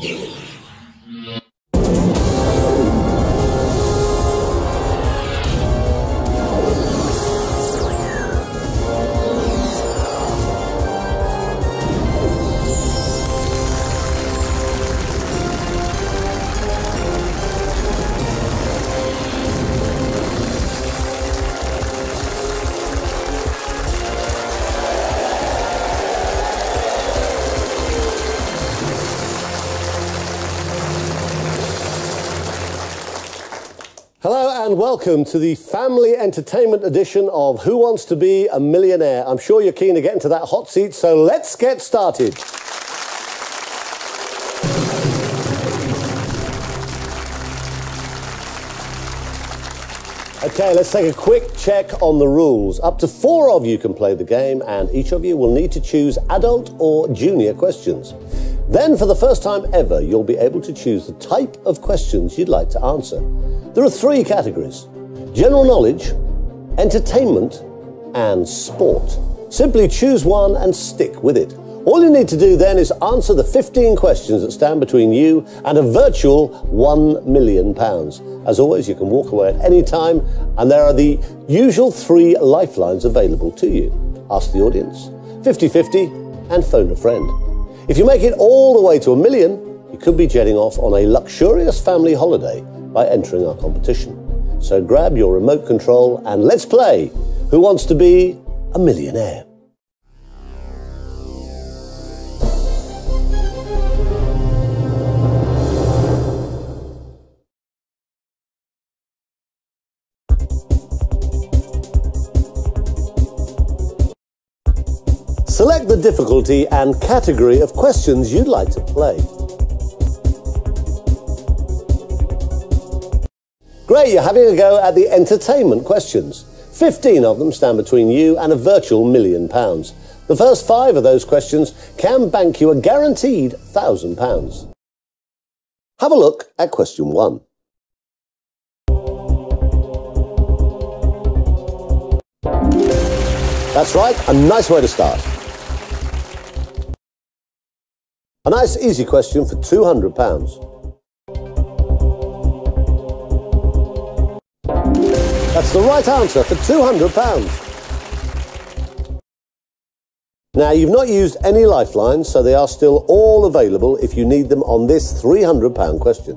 Yeah. Hello and welcome to the family entertainment edition of Who Wants to Be a Millionaire? I'm sure you're keen to get into that hot seat, so let's get started. Okay, let's take a quick check on the rules. Up to four of you can play the game, and each of you will need to choose adult or junior questions. Then, for the first time ever, you'll be able to choose the type of questions you'd like to answer. There are three categories general knowledge, entertainment, and sport. Simply choose one and stick with it. All you need to do then is answer the 15 questions that stand between you and a virtual £1 million. As always, you can walk away at any time, and there are the usual three lifelines available to you Ask the audience, 50 50, and phone a friend. If you make it all the way to a million, you could be jetting off on a luxurious family holiday by entering our competition. So grab your remote control and let's play Who Wants to Be a Millionaire? Select the difficulty and category of questions you'd like to play. Great, you're having a go at the entertainment questions. 15 of them stand between you and a virtual million pounds. The first five of those questions can bank you a guaranteed thousand pounds. Have a look at question one. That's right, a nice way to start. A nice easy question for £200. That's the right answer for £200. Now, you've not used any lifelines, so they are still all available if you need them on this £300 question.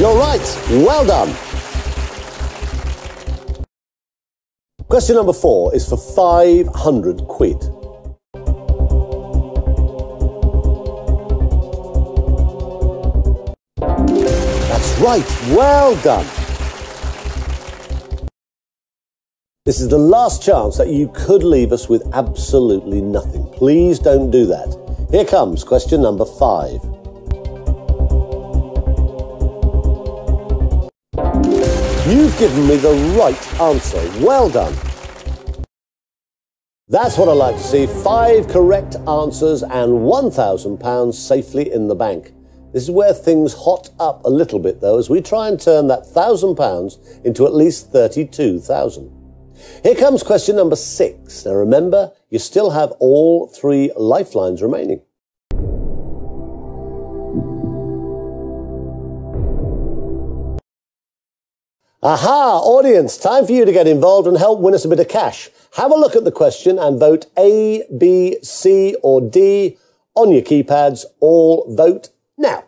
You're right. Well done. Question number four is for 500 quid. Right, well done. This is the last chance that you could leave us with absolutely nothing. Please don't do that. Here comes question number five. You've given me the right answer. Well done. That's what I like to see. Five correct answers and £1,000 safely in the bank. This is where things hot up a little bit, though, as we try and turn that £1,000 into at least 32000 Here comes question number six. Now remember, you still have all three lifelines remaining. Aha, audience, time for you to get involved and help win us a bit of cash. Have a look at the question and vote A, B, C, or D on your keypads. All vote now.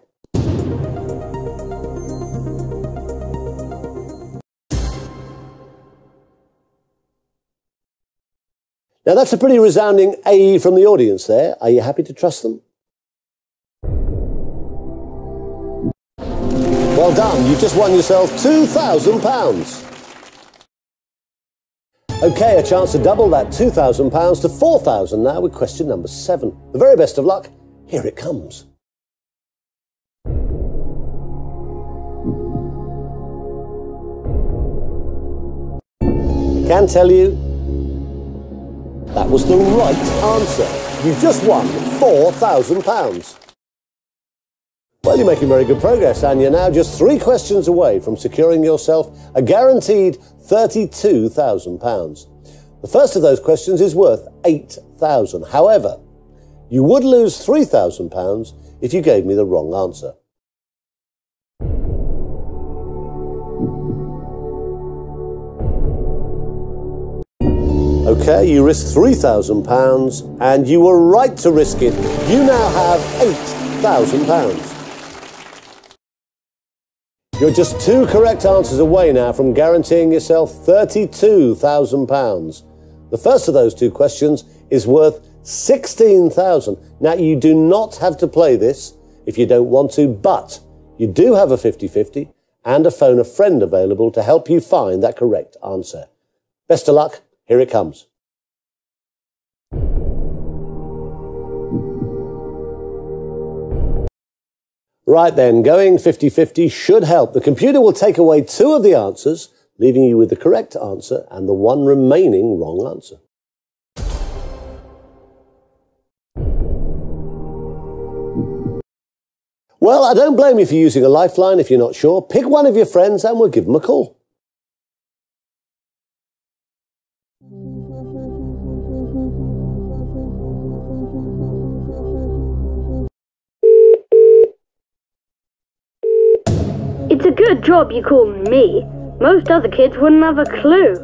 Now that's a pretty resounding A from the audience there. Are you happy to trust them? Well done, You've just won yourself £2,000. Okay, a chance to double that £2,000 to 4000 now with question number seven. The very best of luck, here it comes. Can tell you that was the right answer. You've just won £4,000. Well, you're making very good progress, and you're now just three questions away from securing yourself a guaranteed £32,000. The first of those questions is worth £8,000. However, you would lose £3,000 if you gave me the wrong answer. Okay, you risked £3,000 and you were right to risk it. You now have £8,000. You're just two correct answers away now from guaranteeing yourself £32,000. The first of those two questions is worth 16,000. Now you do not have to play this if you don't want to, but you do have a 50-50 and a phone a friend available to help you find that correct answer. Best of luck. Here it comes. Right then, going 50-50 should help. The computer will take away two of the answers, leaving you with the correct answer and the one remaining wrong answer. Well, I don't blame you for using a lifeline if you're not sure. Pick one of your friends and we'll give them a call. Job you called me. Most other kids wouldn't have a clue.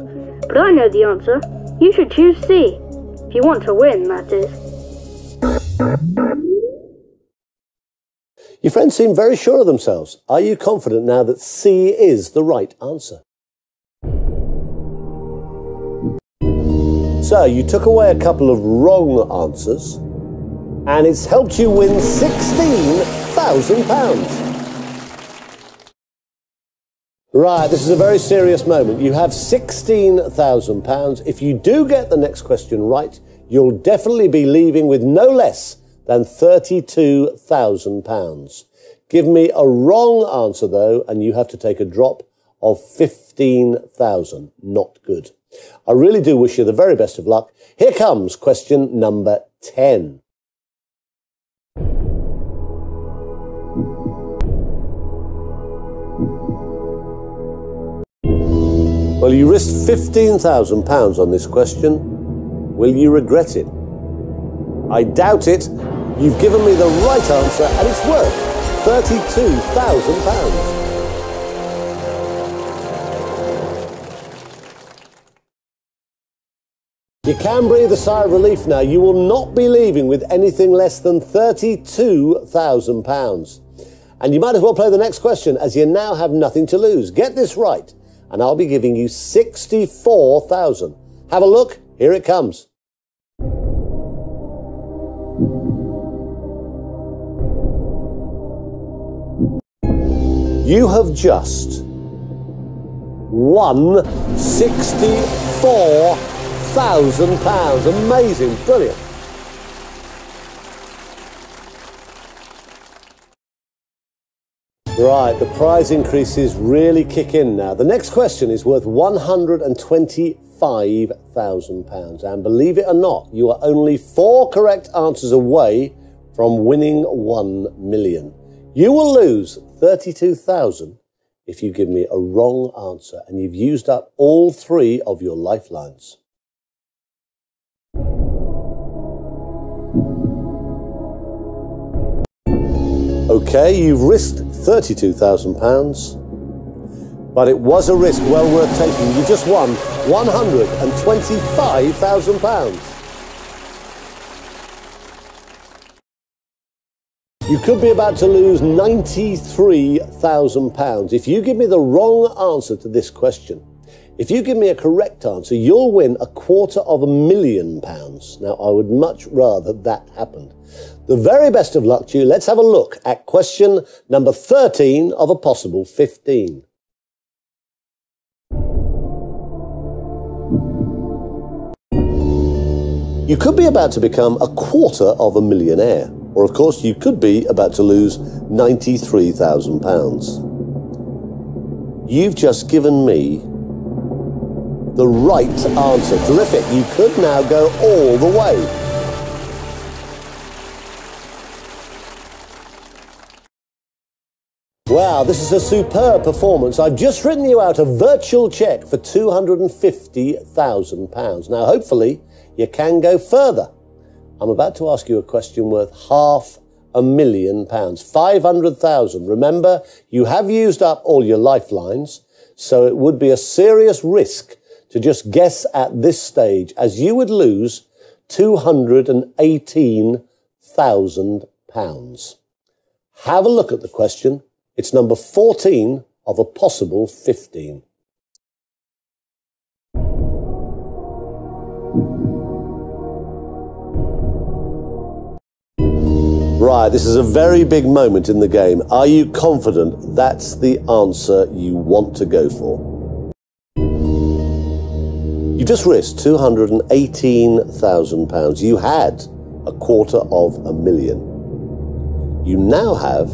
But I know the answer. You should choose C. If you want to win, that is. Your friends seem very sure of themselves. Are you confident now that C is the right answer? So, you took away a couple of wrong answers, and it's helped you win £16,000. Right, this is a very serious moment. You have £16,000. If you do get the next question right, you'll definitely be leaving with no less than £32,000. Give me a wrong answer though, and you have to take a drop of 15,000. Not good. I really do wish you the very best of luck. Here comes question number 10. Well, you risked £15,000 on this question. Will you regret it? I doubt it. You've given me the right answer and it's worth £32,000. You can breathe a sigh of relief now. You will not be leaving with anything less than £32,000. And you might as well play the next question as you now have nothing to lose. Get this right and I'll be giving you 64,000. Have a look. Here it comes. You have just won £64,000. Amazing. Brilliant. Right, the prize increases really kick in now. The next question is worth £125,000. And believe it or not, you are only four correct answers away from winning one million. You will lose 32,000 if you give me a wrong answer and you've used up all three of your lifelines. Okay, you've risked £32,000, but it was a risk well worth taking. You just won £125,000. You could be about to lose £93,000 if you give me the wrong answer to this question. If you give me a correct answer, you'll win a quarter of a million pounds. Now, I would much rather that happened. The very best of luck to you. Let's have a look at question number 13 of a possible 15. You could be about to become a quarter of a millionaire. Or, of course, you could be about to lose £93,000. You've just given me the right answer. Terrific. You could now go all the way. Wow, this is a superb performance. I've just written you out a virtual cheque for £250,000. Now, hopefully, you can go further. I'm about to ask you a question worth half a million pounds. 500,000. Remember, you have used up all your lifelines, so it would be a serious risk to just guess at this stage as you would lose 218,000 pounds. Have a look at the question. It's number 14 of a possible 15. Right, this is a very big moment in the game. Are you confident that's the answer you want to go for? You just risked £218,000. You had a quarter of a million. You now have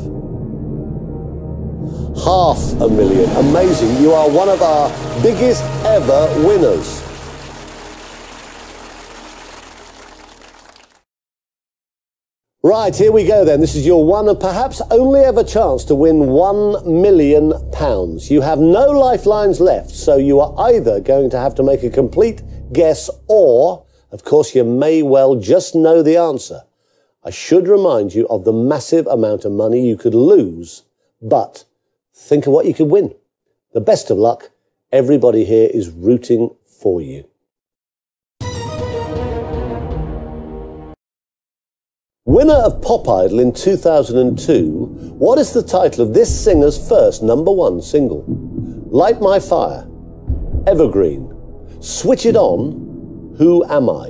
half a million. Amazing. You are one of our biggest ever winners. Right, here we go then. This is your one and perhaps only ever chance to win one million pounds. You have no lifelines left, so you are either going to have to make a complete guess or, of course, you may well just know the answer. I should remind you of the massive amount of money you could lose, but think of what you could win. The best of luck. Everybody here is rooting for you. Winner of Pop Idol in 2002, what is the title of this singer's first number one single? Light My Fire, Evergreen, Switch It On, Who Am I?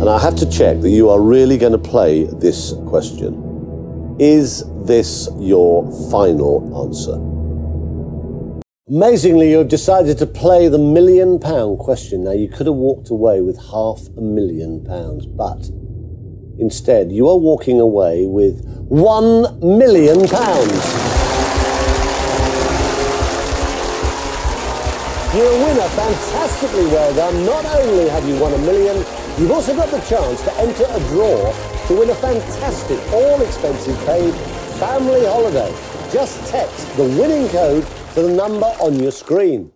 And I have to check that you are really going to play this question. Is this your final answer? Amazingly, you have decided to play the million pound question. Now, you could have walked away with half a million pounds, but instead, you are walking away with one million pounds. You're a winner. Fantastically well done. Not only have you won a million, you've also got the chance to enter a draw to win a fantastic, all expenses paid family holiday. Just text the winning code to the number on your screen.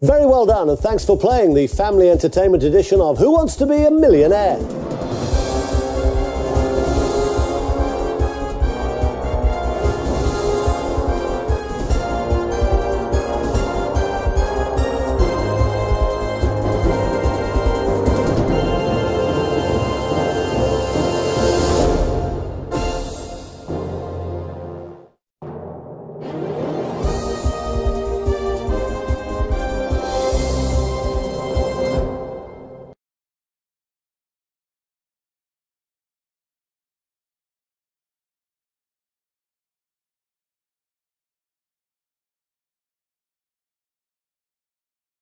Very well done, and thanks for playing the family entertainment edition of Who Wants to Be a Millionaire?